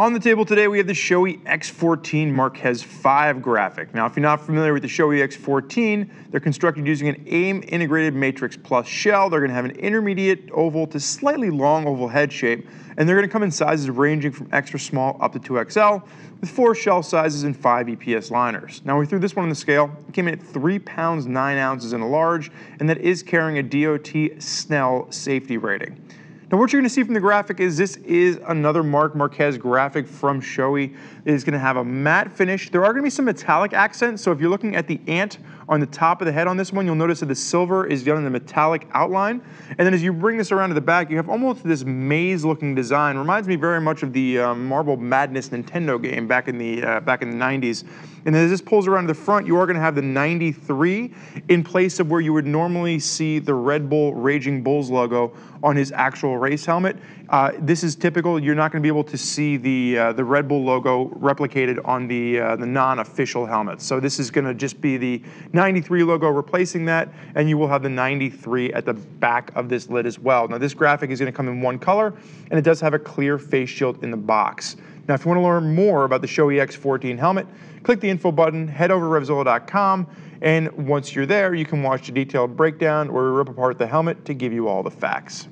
On the table today, we have the Shoei X14 Marquez 5 graphic. Now, if you're not familiar with the Shoei X14, they're constructed using an AIM integrated Matrix Plus shell. They're going to have an intermediate oval to slightly long oval head shape, and they're going to come in sizes ranging from extra small up to 2XL, with four shell sizes and five EPS liners. Now, we threw this one on the scale. It came in at 3 pounds 9 ounces in a large, and that is carrying a DOT Snell safety rating. Now what you're gonna see from the graphic is this is another Marc Marquez graphic from Shoei. It is gonna have a matte finish. There are gonna be some metallic accents, so if you're looking at the ant on the top of the head on this one, you'll notice that the silver is done in the metallic outline. And then as you bring this around to the back, you have almost this maze-looking design. Reminds me very much of the uh, Marble Madness Nintendo game back in the uh, back in the 90s. And then as this pulls around to the front, you are going to have the 93 in place of where you would normally see the Red Bull Raging Bulls logo on his actual race helmet. Uh, this is typical. You're not going to be able to see the uh, the Red Bull logo replicated on the uh, the non-official helmets. So this is going to just be the 93 logo replacing that, and you will have the 93 at the back of this lid as well. Now this graphic is going to come in one color, and it does have a clear face shield in the box. Now, if you want to learn more about the Shoei X14 helmet, click the info button, head over to revzilla.com, and once you're there, you can watch a detailed breakdown we rip apart the helmet to give you all the facts.